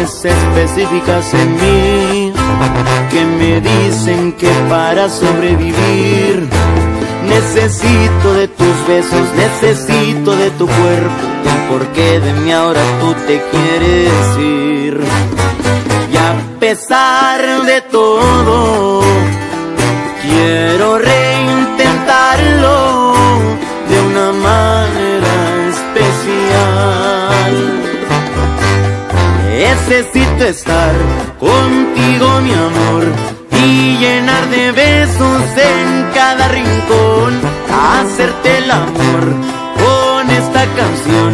específicas en mí que me dicen que para sobrevivir necesito de tus besos, necesito de tu cuerpo, ¿Por qué de mí ahora tú te quieres ir. Y a pesar de todo, Necesito estar contigo, mi amor, y llenar de besos en cada rincón, hacerte el amor con esta canción,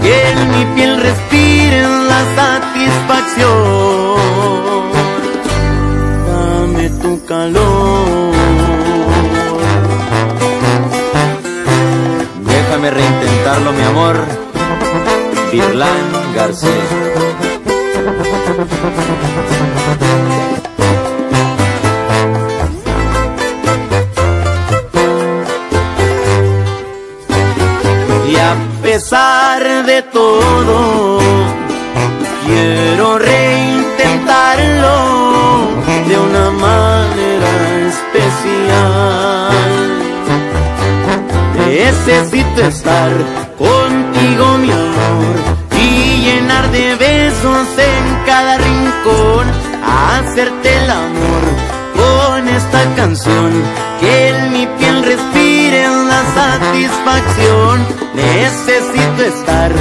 que en mi piel respire la satisfacción. Dame tu calor. Déjame reintentarlo, mi amor. Virlán García. Y a pesar de todo, quiero reintentarlo de una manera especial. Necesito estar contigo, mi amor hacerte el amor con esta canción. Que en mi piel respire la satisfacción. Necesito estar